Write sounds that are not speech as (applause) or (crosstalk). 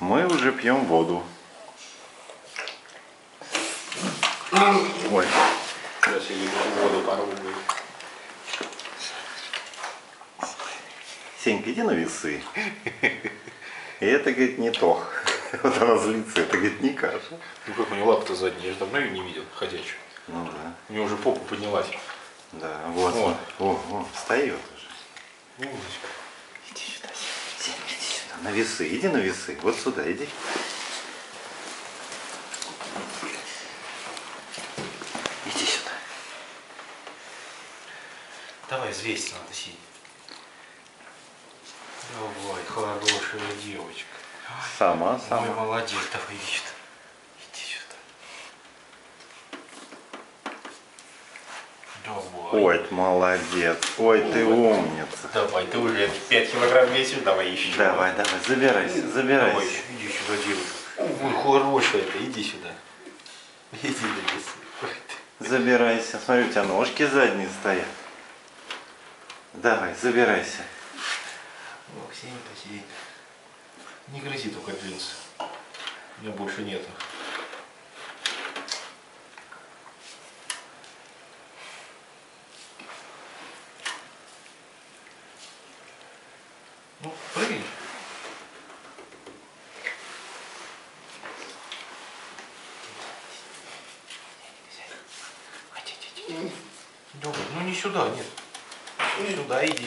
Мы уже пьем воду. Ой, Сейчас я воду порву. Сенька, иди на весы. И это, говорит, не то. (laughs) Вот она злится, это, говорит, не каша. Ну как у нее лапа-то задняя, я же давно ее не видел, ходячую. Ну да, У нее уже попа поднялась. да, вот, вот, о, о, встает уже. Умничка. Иди сюда, Сенька, Сенька, иди сюда, на весы, иди на весы, вот сюда, иди. Иди сюда. Давай, взвесить надо сидеть. Давай, хорошая девочка. Сама, Ой, сама. молодец, давай иди сюда. Иди сюда. Давай. Ой, ты молодец, ой, ты умница. Давай, ты уже 5 килограмм весишь, давай еще. Давай, давай, забирайся, Давай, забирайся. иди сюда, девочка. Ой, хорошая ты, иди сюда. Иди ты. Забирайся. Смотри, у тебя ножки задние стоят. Давай, забирайся. Ох, Сенька, Сенька. Не грызи только джинсы. У меня больше нету. Ну, прыгай. Добрый, ну не сюда, нет. Сюда иди.